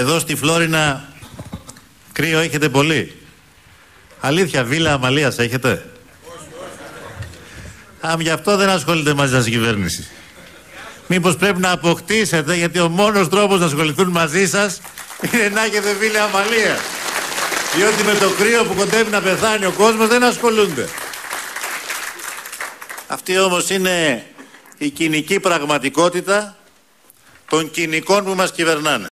Εδώ στη Φλόρινα κρύο έχετε πολύ. Αλήθεια, βίλα Αμαλίας έχετε; Αν γι' αυτό δεν ασχολείται μαζί σας η κυβέρνηση. Μήπως πρέπει να αποκτήσετε, γιατί ο μόνος τρόπος να ασχοληθούν μαζί σας είναι να έχετε βίλα Αμαλίας. Διότι με το κρύο που κοντεύει να πεθάνει ο κόσμος δεν ασχολούνται. Αυτή όμως είναι η κοινική πραγματικότητα των κοινικών που μας κυβερνάνε.